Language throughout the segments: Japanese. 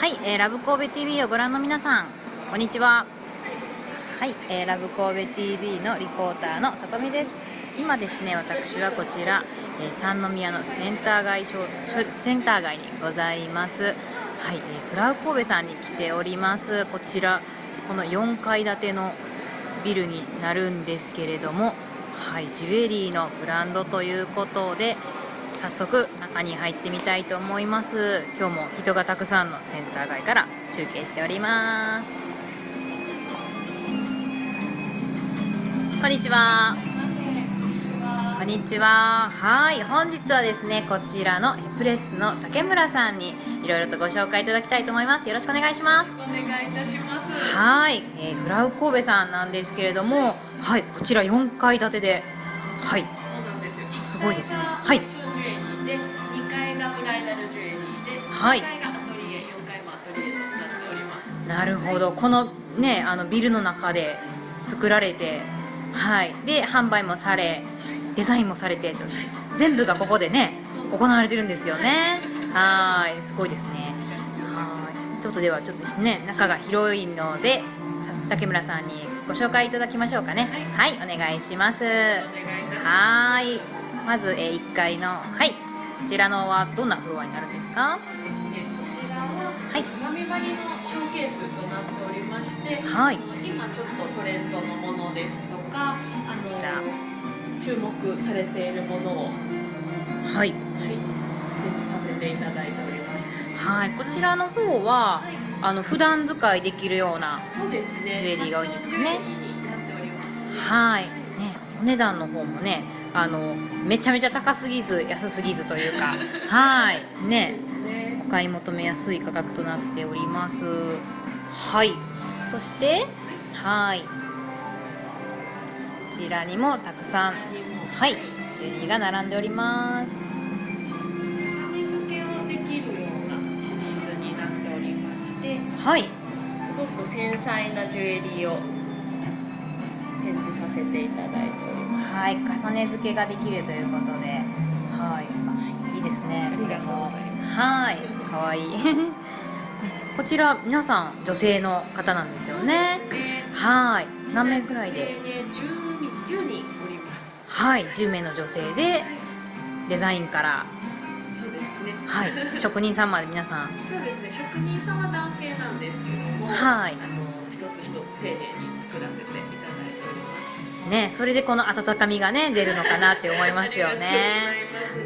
はい、えー、ラブ神戸 TV をご覧の皆さん、こんにちは。はい、えー、ラブ神戸 TV のリポーターのさとみです。今ですね、私はこちら、えー、三宮のセンター街センター街にございます。はい、えー、フラウ神戸さんに来ております。こちら、この4階建てのビルになるんですけれども、はい、ジュエリーのブランドということで、早速中に入ってみたいと思います。今日も人がたくさんのセンター街から中継しております。こんにちは。こんにちは。はい本日はですねこちらのプレスの竹村さんにいろいろとご紹介いただきたいと思います。よろしくお願いします。お願いいたします。はい、えー、フラウ神戸さんなんですけれどもはいこちら4階建てではい。そうなんですよ。すごいですね。はいはい。2階がアトリエ4階もアトリエとなっておりますなるほど。このねあのビルの中で作られてはい。で販売もされデザインもされてと全部がここでね行われてるんですよね。はい。すごいですね。はい。ちょっとではちょっとね中が広いのでさ竹村さんにご紹介いただきましょうかね。はい、お願いします。はい。まず、えー、1階のはい。こちらのはどんなフロアになるんですか？ははい鏡張りのショーケースとなっておりまして、はい。今ちょっとトレンドのものですとかあのこちら。注目されているものを、はい、はい展示させていただいております。はい、こちらの方は、はい。あの普段使いできるような、そうですね。ジュエリーが多いんですかね。ファッションジュエリーになっております。はい、ね、お値段の方もね、あのめちゃめちゃ高すぎず安すぎずというか、はい、ね、ねお買い求めやすい価格となっております。はい、そして、はい、こちらにもたくさん、はい、ジュエリーが並んでおります。はい、すごく繊細なジュエリーを展示させていただいております。はい、重ね付けができるということで、はい、あいいですね。ありがとうございますはい、可愛いい。こちら皆さん女性の方なんですよね。はい、何名くらいで？10人 ,10 人おりますはい、10名の女性でデザインから、はい、職人さんまで皆さん、そうですね。職人さんは男性なんですけどもはい。あの一つ一つ丁寧に作らせていただいております。ね、それでこの温かみがね出るのかなって思いますよね。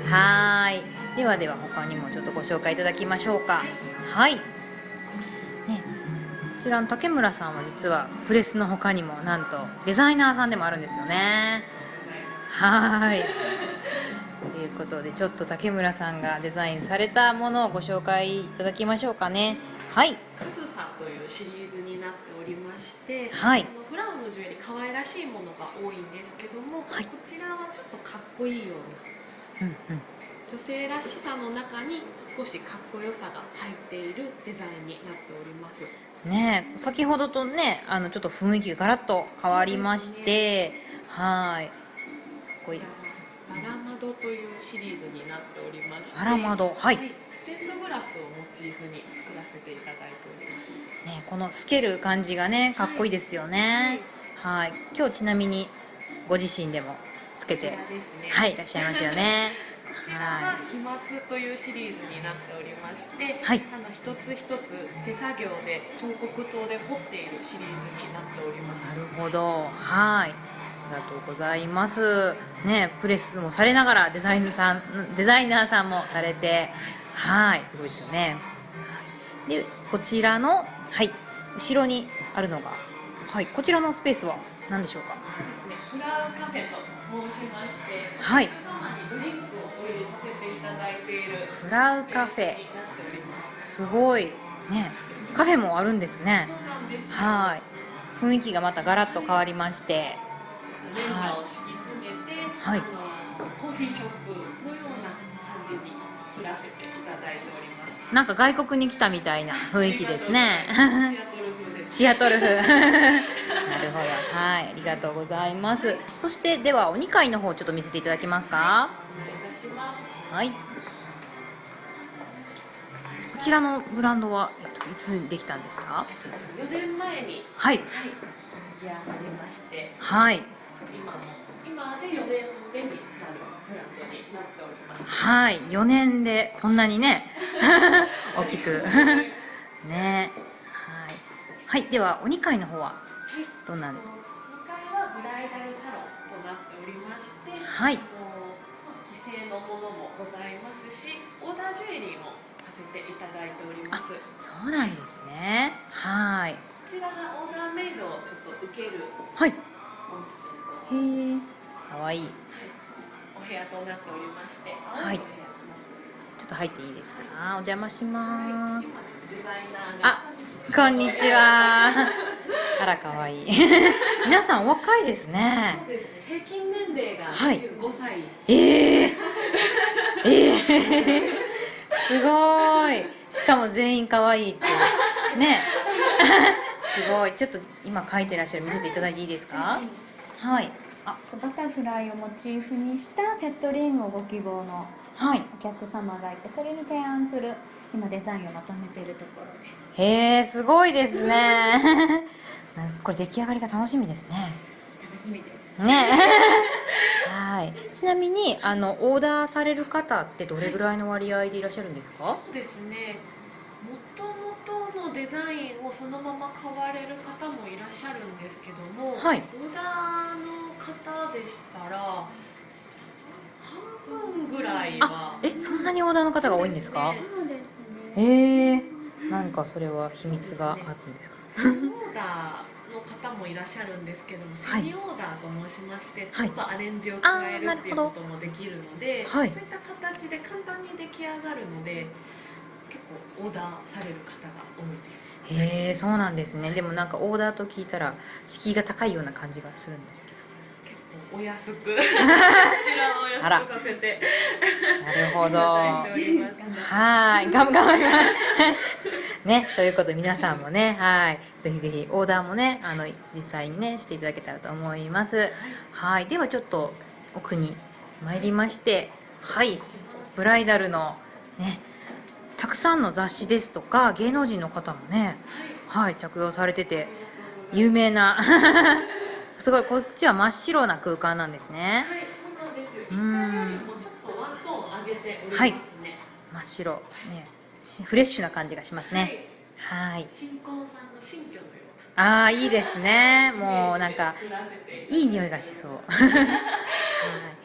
はーい。ではでは他にもちょっとご紹介いただきましょうか。はい。ね、こちらの竹村さんは実はプレスの他にもなんとデザイナーさんでもあるんですよね。はーい。ということでちょっと竹村さんがデザインされたものをご紹介いただきましょうかね。はい。というシリーズになっておりまして、はいフラウのジュエリー可愛らしいものが多いんですけども、はいこちらはちょっとかっこいいようなうんうん。女性らしさの中に少しかっこよさが入っているデザインになっております。ねえ先ほどとねあのちょっと雰囲気がガラッと変わりまして、はいかっこいい。ですバラ窓というシリーズになっておりましてバラ窓はい。ステンドグラスをモチーフに作らせていただいております。ねこの透ける感じがねかっこいいですよね。はい。今日ちなみにご自身でもつけてね。はいいらっしゃいますよね。こ ちらは飛沫というシリーズになっておりまして、はい。あの一つ一つ手作業で彫刻刀で彫っているシリーズになっております。なるほど。はい。ありがとうございます。ねプレスもされながらデザインさんデザイナーさんもされてはい。すごいですよね、はい、でこちらのはい。後ろにあるのがはい。こちらのスペースは何でしょうか？そうですね。フラウカフェと申しましてはい。にドリンクをお入れさせていただいているフラウカフェ。すすごい。ね。カフェもあるんですね。はい。雰囲気がまたガラッと変わりまして。レンガを敷き詰めて、はい。コーヒーショップのような感じに作らせていただいております。なんか外国に来たみたいな雰囲気ですね。シアトル風 なるほど。はい。ありがとうございます。そしてではお2階の方ちょっと見せていただけますか？お願いはい。こちらのブランドは、えっと、いつできたんですか？4年前に。はい。はい。出来上がりまして。はい。今今で4年目になるブランドになっております。はい。4年でこんなにね 大きく。ね。はい、はい、ではお2階の方はどんな？2階はブライダルサロンとなっておりましてはいあのものもございますしオーダージュエリーもさせていただいております。こそうなんですね。はい。ちらがオーダーメイドをちょっと受けるはい。お,、へえかわいい。はい、お部屋となっておりましてはいょっと入っていいですか？お邪魔します。あこんにちは。あらかわいい。皆さんお若いですね。そうですね。平均年齢がはい。25歳、ええええ すごい。しかも全員可愛いってね。すごい。ちょっと今書いてらっしゃる見せていただいていいですか？はい。あバタフライをモチーフにしたセットリングをご希望のはい。お客様がいてそれに提案する今デザインをまとめているところです。へえすごいですね。なるほど。これ出来上がりが楽しみですね。楽しみです。ね。はい。ちなみにあのオーダーされる方ってどれぐらいの割合でいらっしゃるんですか？そうですね。もともとのデザインをそのまま買われる方もいらっしゃるんですけども、はい。オーダーの方でしたら半分ぐらいは。あえそんなにオーダーの方が多いんですか？そうですね。へえ何かそれは秘密があるんですか？オーダーの方もいらっしゃるんですけども、はい。セミオーダーと申しましてはい。ちょっとアレンジを加えるっていうあーなるほどこともできるので、はい。そういった形で簡単に出来上がるので結構オーダーされる方が多いです。へえそうなんですね。でもなんかオーダーと聞いたら敷居が高いような感じがするんですけどお安く。こちらをお安くさせて。なるほど。はい。頑頑張ります。ねということで皆さんもねはい。ぜひぜひオーダーもねあの実際にねしていただけたらと思います。はい。ではちょっと奥に参りましてはい。ブライダルのねたくさんの雑誌ですとか芸能人の方もねはい。着用されてて有名なすごいこっちは真っ白な空間なんですね。はい、そうなんです。うんね。はい。真っ白。ね。しフレッシュな感じがしますね。はい。新婚さんの新居。ああいいですね。もうなんかいい匂いがしそう。はい。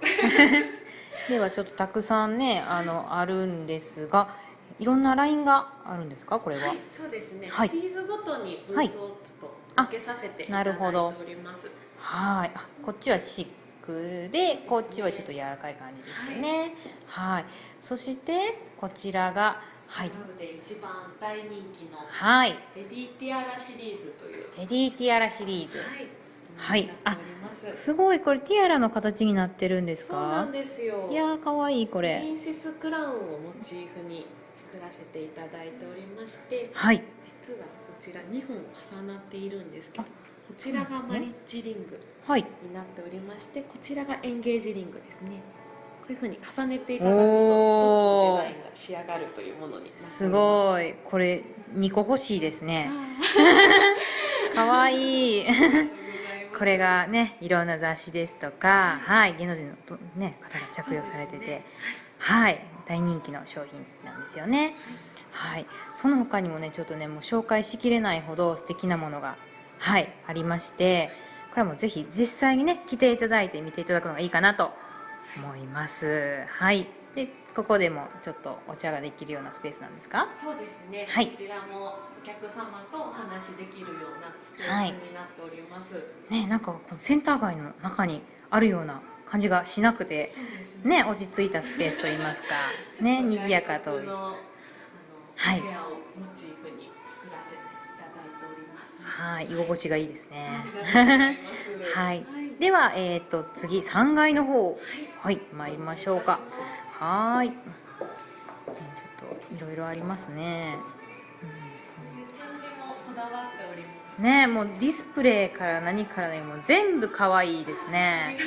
ではちょっとたくさんねあのあるんですがいろんなラインがあるんですか？これは、はい、そうですね。はい。シリーズごとにブースをちょっと分けさせていただいてなるほど。おります。はい。あこっちはシックでこっちはちょっと柔らかい感じですよね。はい、そしてこちらがはい。なので一番大人気のはい。レディティアラシリーズという。レディーティアラシリーズ。はい。はい。す。すごいこれティアラの形になってるんですか？そうなんですよ。いやーかわいいこプリれンセスクラウンをモチーフに作らせていただいておりまして、はい。実はこちら2本重なっているんですけどあこちらがマリッジリングはい。になっておりましてこちらがエンゲージリングですね。こういうふうに重ねていただくと一つのデザインが仕上がるというものにす。すごい。これ2個欲しいですね。あ かわいい。これがねいろんな雑誌ですとかはい。芸能人のと、ね、方が着用されてて、ね。はい。大人気の商品なんですよね。はいその他にもねちょっとねもう紹介しきれないほど素敵なものがはいありましてこれはもうぜひ実際にね来ていただいて見ていただくのがいいかなと思います。はい。でここでもちょっとお茶ができるようなスペースなんですか？そうですね、はい。こちらもお客様とお話しできるようなスペースはいになっております、ねなんかこのセンター街の中にあるような感じがしなくてそうですね。落ち着いたスペースといいますか。ね賑やかと部屋をモチーフに作らせていただいておりますはい居心地がいいです。ねはい。はい。ではえっ、と次3階の方。はい。参りましょうか。はーい。ねちょっといろいろありますね、ねもうディスプレイから何からねもう全部可愛いですね。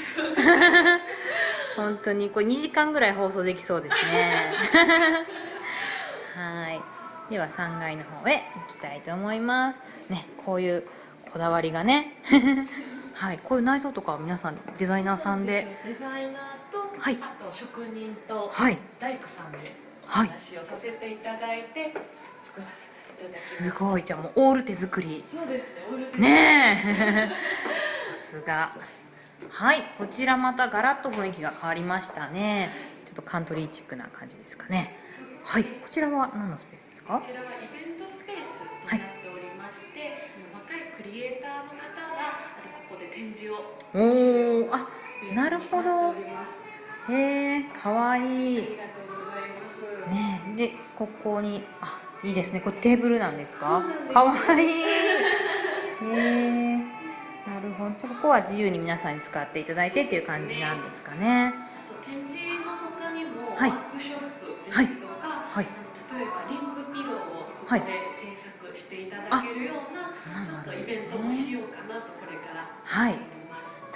本当にこれ2時間ぐらい放送できそうですね。は いでは3階の方へ行きたいと思います。ねこういうこだわりがね。はいこういう内装とかは皆さんデザイナーさんで。デザイナーと、はい。あと職人とはい。大工さんでおはい。話をさせていただいて作らせていただきます。すごい。じゃあもうオール手作り。そうですねオールでねえ。さすが。はい。こちらまたガラッと雰囲気が変わりましたね。ちょっとカントリーチックな感じですかねはい。こちらは何のスペースですか？こちらはイベントスペースとなっておりまして、あの若いクリエイターの方があとここで展示をおおあなるほど。へえかわいあいね。えでここにあいいですね。これテーブルなんですか？かわいい。へえなるほど。ここは自由に皆さんに使っていただいてっていう感じなんですかね。あと展示の他にもワはい。ークショはい。例えばリングピローをここはい。で制作していただけるような、そんなのあちょっとイベントもしようかなとこれからはい。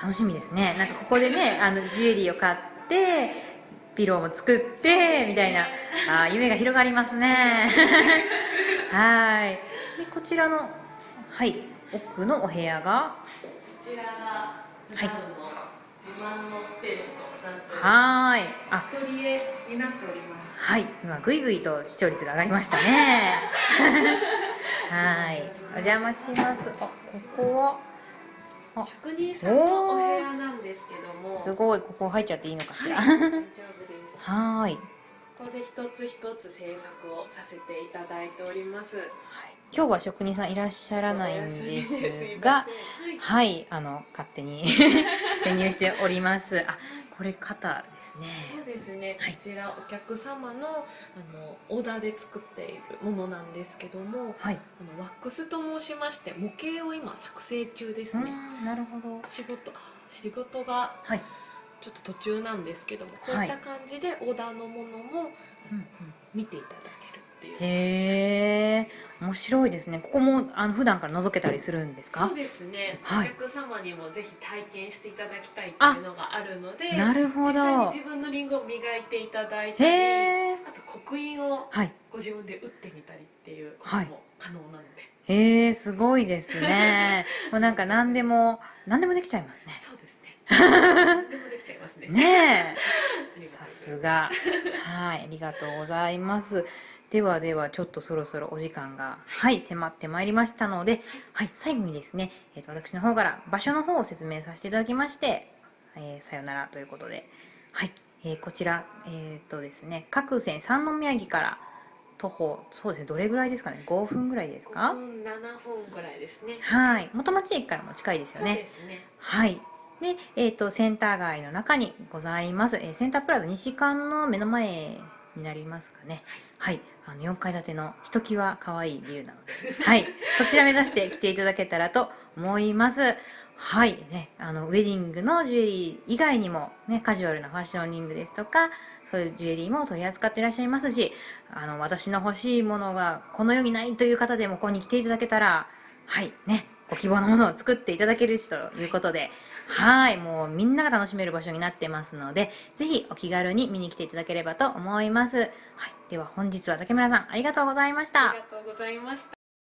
楽しみですね。なんかここでねあのジュエリーを買ってピローも作ってみたいなあー夢が広がりますね。はい。でこちらのはい。奥のお部屋がこちらが普段の自慢のスペースとなっております。はーい。あ。アトリエになっております。はい。今ぐいぐいと視聴率が上がりましたね。はい。お邪魔します。あここは。あ職人さんのお部屋なんですけども、すごい。ここ入っちゃっていいのかしら。はい、大丈夫です。はーい。ここで一つ一つ制作をさせていただいております。はい。今日は職人さんいらっしゃらないんですがません。はい。はい。あの勝手に 潜入しております。あこれ肩ですそうねですね、はい。こちらお客様のあのオーダーで作っているものなんですけどもはい。あのワックスと申しまして模型を今作成中ですうね、んなるほど。仕事あ仕事がはい、ちょっと途中なんですけどもこういった感じでオーダーのものも見ていただっていう。へえ面白いですね。ここもあの普段から覗けたりするんですか？そうですね、はい。お客様にもぜひ体験していただきたいっていうのがあるのでなるほ実際にど自分のリンゴを磨いていただいへたりえあと刻印をはい。ご自分で打ってみたりっていうことはい。も可能なので、へえすごいですね。もうなんか何でも何でもできちゃいますね。そうですね。何でもできちゃいますね。ねえ。さすが。はいありがとうございますではではちょっとそろそろお時間がはい迫ってまいりましたので、はい、最後にですね、えー、と私の方から場所の方を説明させていただきまして、えーさよならということではい、えーこちらえっ、とですね各線三宮駅から徒歩そうですねどれぐらいですかね5分ぐらいです5か分7分ぐらいですね。はい元町駅からも近いですよそうねですね。はい。で、えっ、と、センター街の中にございます、えーセンタープラザ西館の目の前になりますかね。はい。あの、4階建てのひときわ可愛いビルなので、はい。そちら目指して来ていただけたらと思います。はい。ね、あの、ウェディングのジュエリー以外にも、ね、カジュアルなファッションリングですとか、そういうジュエリーも取り扱っていらっしゃいますし、あの、私の欲しいものがこの世にないという方でもここに来ていただけたら、はい、ね、ご希望のものを作っていただけるしということで、はい、もうみんなが楽しめる場所になってますので、ぜひお気軽に見に来ていただければと思います。はい、では本日は竹村さんありがとうございましたあり。がとうございました